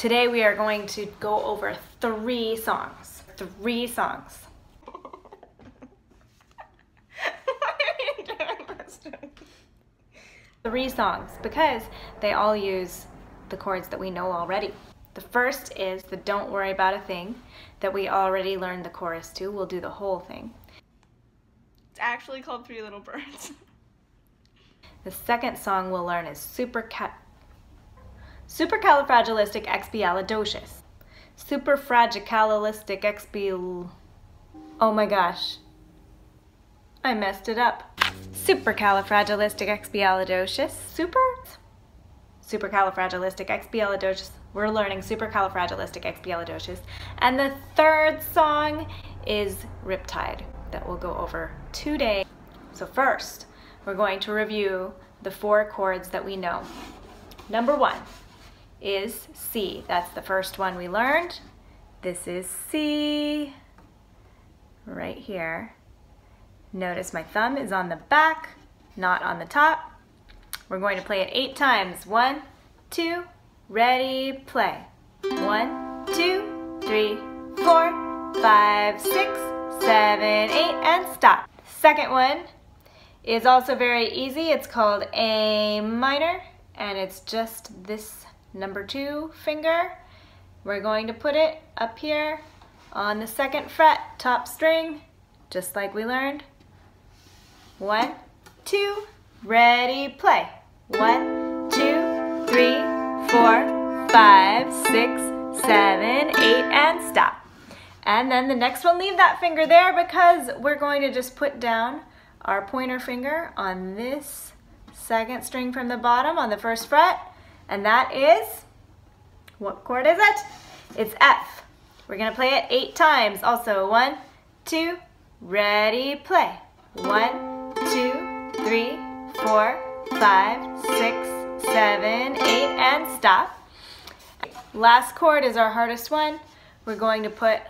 Today we are going to go over three songs. Three songs. three songs because they all use the chords that we know already. The first is the Don't Worry About a Thing that we already learned the chorus to. We'll do the whole thing. It's actually called Three Little Birds. The second song we'll learn is Super Cat Supercalifragilisticexpialidocious. Superfragicalisticexpial. Oh my gosh. I messed it up. Supercalifragilisticexpialidocious. Super? Supercalifragilisticexpialidocious. We're learning supercalifragilisticexpialidocious. And the third song is Riptide that we'll go over today. So first, we're going to review the four chords that we know. Number one, is C. That's the first one we learned. This is C right here. Notice my thumb is on the back, not on the top. We're going to play it eight times. One, two, ready, play. One, two, three, four, five, six, seven, eight, and stop. Second one is also very easy. It's called A minor, and it's just this number two finger. We're going to put it up here on the second fret, top string, just like we learned. One, two, ready, play. One, two, three, four, five, six, seven, eight, and stop. And then the next one, leave that finger there because we're going to just put down our pointer finger on this second string from the bottom on the first fret and that is, what chord is it? It's F. We're gonna play it eight times. Also, one, two, ready, play. One, two, three, four, five, six, seven, eight, and stop. Last chord is our hardest one. We're going to put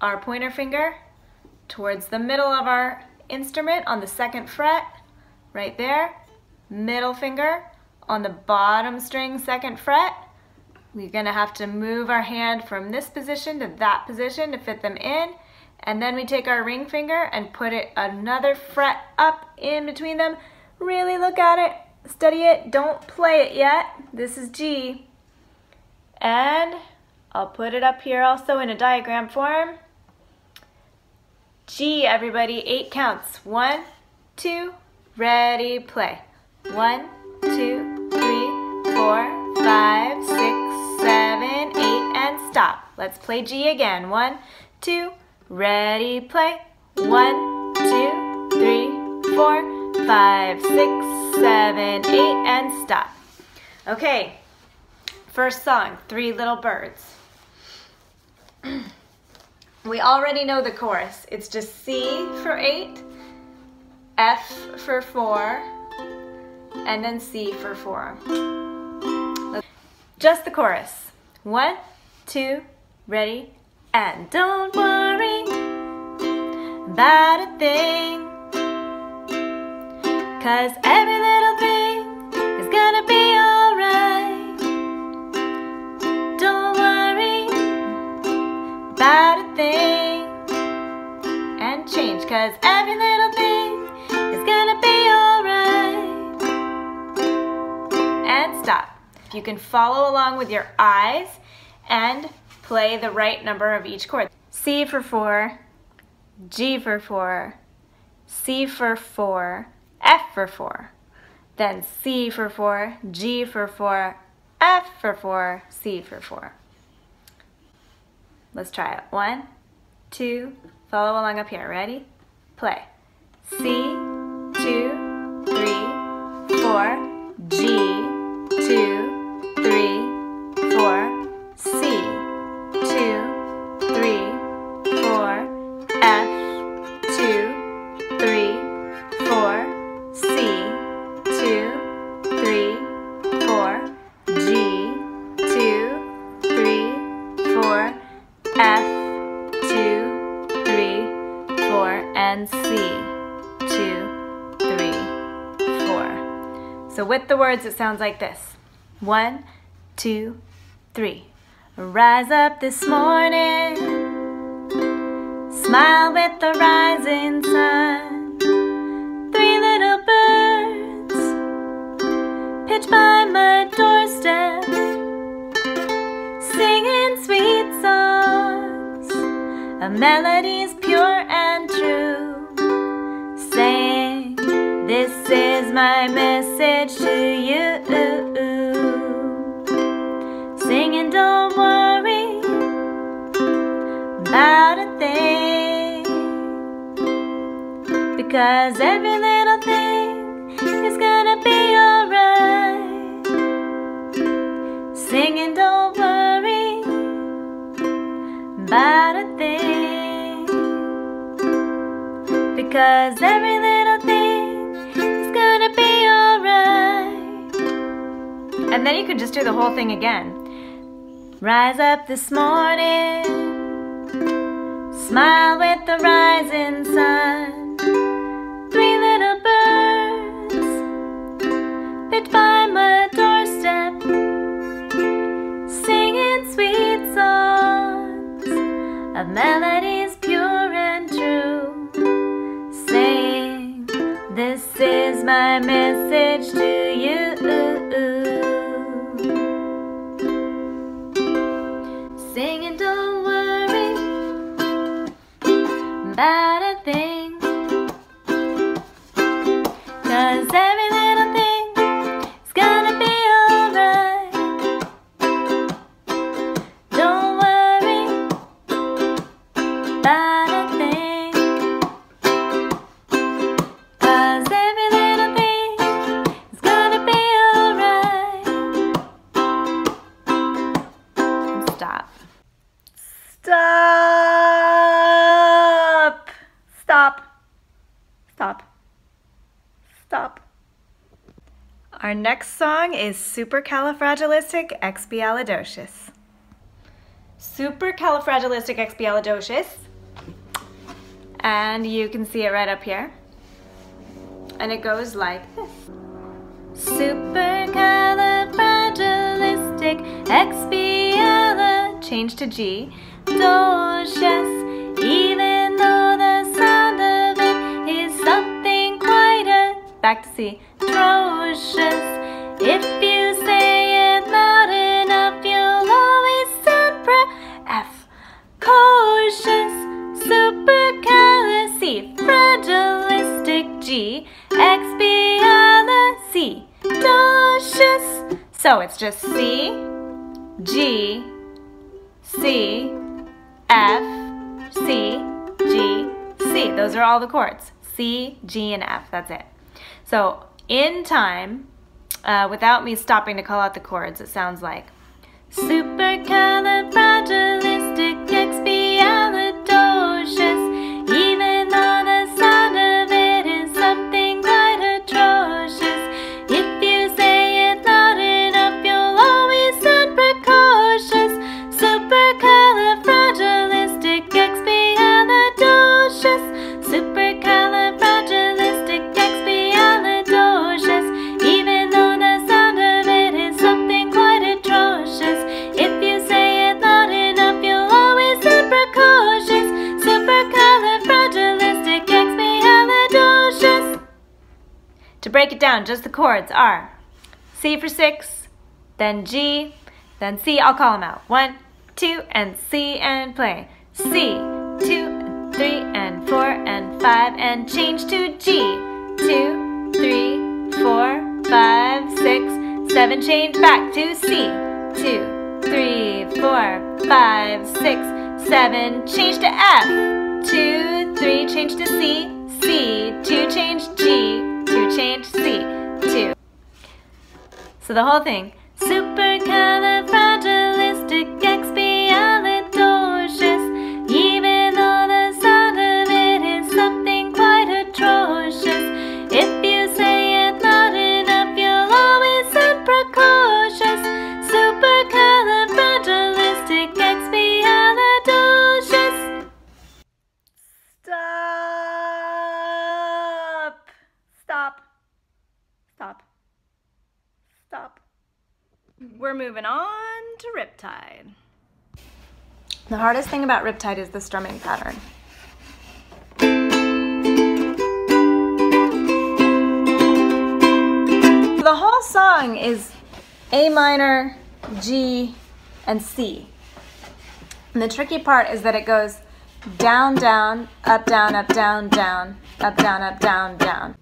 our pointer finger towards the middle of our instrument on the second fret, right there. Middle finger on the bottom string second fret. We're gonna have to move our hand from this position to that position to fit them in. And then we take our ring finger and put it another fret up in between them. Really look at it, study it, don't play it yet. This is G. And I'll put it up here also in a diagram form. G, everybody, eight counts. One, two, ready, play. One, two, four, five, six, seven, eight, and stop. Let's play G again. One, two, ready, play. One, two, three, four, five, six, seven, eight, and stop. Okay, first song, Three Little Birds. we already know the chorus. It's just C for eight, F for four, and then C for four. Just the chorus. One, two, ready, and don't worry about a thing. Cause every little thing is gonna be alright. Don't worry about a thing and change, cause every little thing You can follow along with your eyes and play the right number of each chord. C for four, G for four, C for four, F for four. Then C for four, G for four, F for four, C for four. Let's try it. One, two, follow along up here. Ready? Play. C, two, three, four, G, So with the words, it sounds like this. One, two, three. Rise up this morning, smile with the rising sun. Three little birds pitch by my doorstep, singing sweet songs a melodies pure and true. Saying, This is my message to you. Singing, don't worry about a thing. Because every little thing is gonna be alright. Singing, don't worry about a thing. Because every And then you could just do the whole thing again. Rise up this morning, smile with the rising sun. Three little birds pitch by my doorstep, singing sweet songs of melodies pure and true. Saying, This is my message to about Our next song is Supercalifragilisticexpialidocious. Supercalifragilisticexpialidocious. And you can see it right up here. And it goes like this. Supercalifragilisticexpialidocious. Change to G. Docious. Even though the sound of it is something quite a. Back to C. Atrocious. If you say it loud enough, you'll always sound. F. Cautious. Supercalifragilistic G. Expialidocious. Docious. So it's just C, G, C, F, C, G, C. Those are all the chords. C, G, and F. That's it. So in time, uh, without me stopping to call out the chords, it sounds like supercalifragilisticexpialidocious. Just the chords are C for six, then G, then C. I'll call them out. One, two, and C, and play. C, two, three, and four, and five, and change to G. Two, three, four, five, six, seven, change back to C. Two, three, four, five, six, seven, change to F. Two, three, change to C. C, two, change G. Two, change C. Two. So the whole thing. Supercalifragilisticexpialidocious. Stop. Stop. We're moving on to Riptide. The hardest thing about Riptide is the strumming pattern. The whole song is A minor, G, and C. And the tricky part is that it goes down, down, up, down, up, down, down, up, down, up, down, down.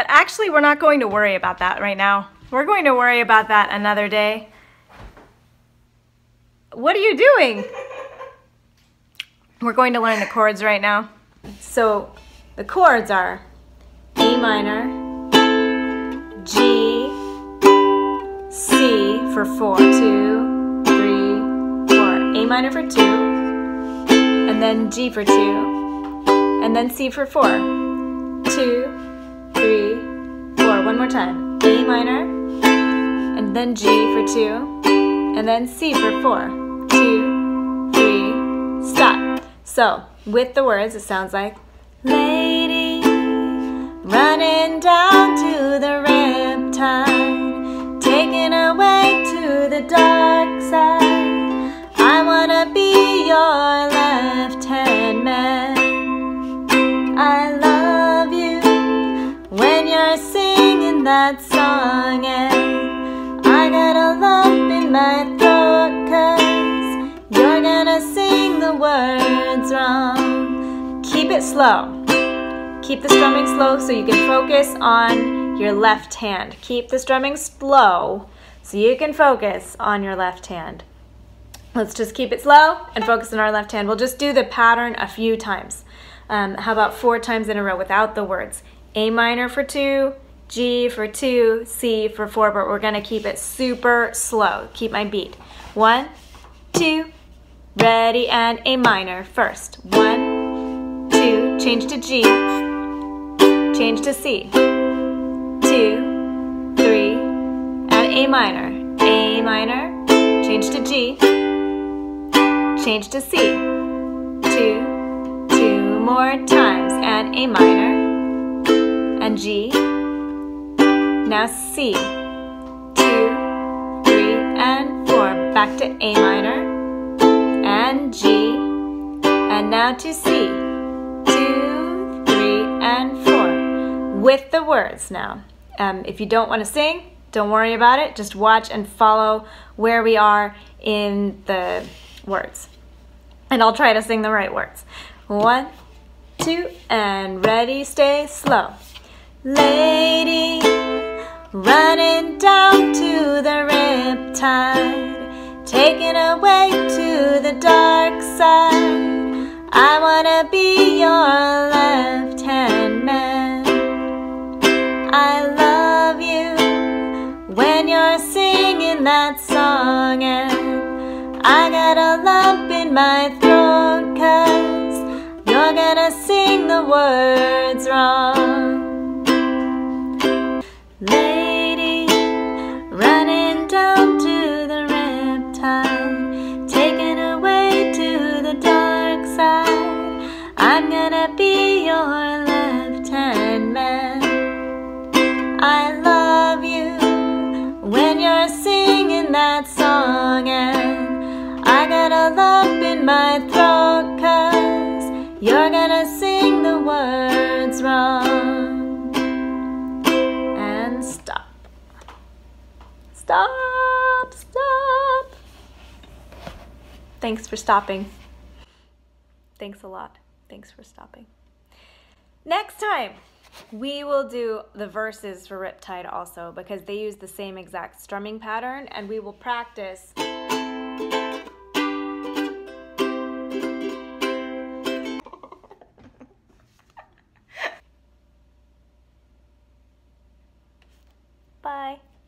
But actually, we're not going to worry about that right now. We're going to worry about that another day. What are you doing? We're going to learn the chords right now. So the chords are A minor, G, C for four, two, three, four. A minor for two, and then G for two, and then C for four. Two, more time. A minor, and then G for two, and then C for four. Two, three, stop. So, with the words, it sounds like Lady running down to the riptide, taken away to the dark side. I wanna be your that song, and I got a lump in my throat, cause you're gonna sing the words wrong. Keep it slow. Keep the strumming slow so you can focus on your left hand. Keep the strumming slow so you can focus on your left hand. Let's just keep it slow and focus on our left hand. We'll just do the pattern a few times. Um, how about four times in a row without the words? A minor for two, G for two, C for four, but we're gonna keep it super slow. Keep my beat. One, two, ready, and A minor first. One, two, change to G, change to C. Two, three, and A minor. A minor, change to G, change to C. Two, two more times, and A minor, and G. Now C. Two, three, and four. Back to A minor, and G, and now to C. Two, three, and four. With the words now. Um, if you don't want to sing, don't worry about it. Just watch and follow where we are in the words. And I'll try to sing the right words. One, two, and ready, stay slow. Lady, running down to the riptide, taken away to the dark side. I wanna be your left hand man. I love you when you're singing that song, and I got a lump in my throat, cause you're gonna sing the words wrong. My throat, cause you're gonna sing the words wrong. And stop. Stop, stop. Thanks for stopping. Thanks a lot. Thanks for stopping. Next time, we will do the verses for Riptide also because they use the same exact strumming pattern and we will practice